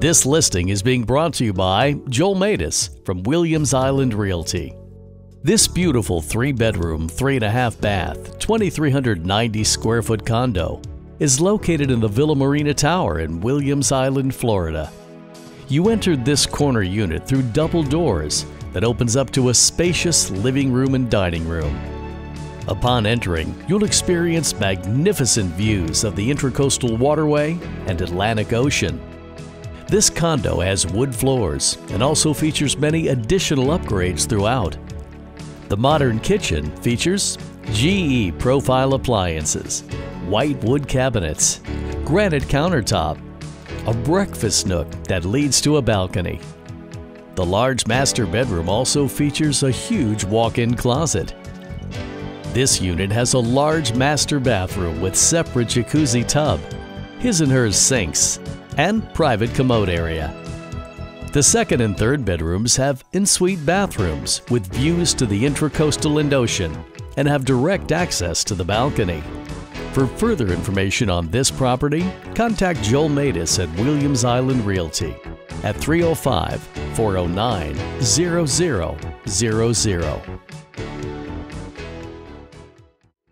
This listing is being brought to you by Joel Matus from Williams Island Realty. This beautiful three bedroom, three and a half bath, 2,390 square foot condo is located in the Villa Marina Tower in Williams Island, Florida. You entered this corner unit through double doors that opens up to a spacious living room and dining room. Upon entering, you'll experience magnificent views of the Intracoastal Waterway and Atlantic Ocean. This condo has wood floors and also features many additional upgrades throughout. The modern kitchen features GE profile appliances, white wood cabinets, granite countertop, a breakfast nook that leads to a balcony. The large master bedroom also features a huge walk-in closet. This unit has a large master bathroom with separate jacuzzi tub, his and hers sinks, and private commode area. The second and third bedrooms have ensuite bathrooms with views to the intracoastal and ocean and have direct access to the balcony. For further information on this property, contact Joel Matus at Williams Island Realty at 305 409 0000.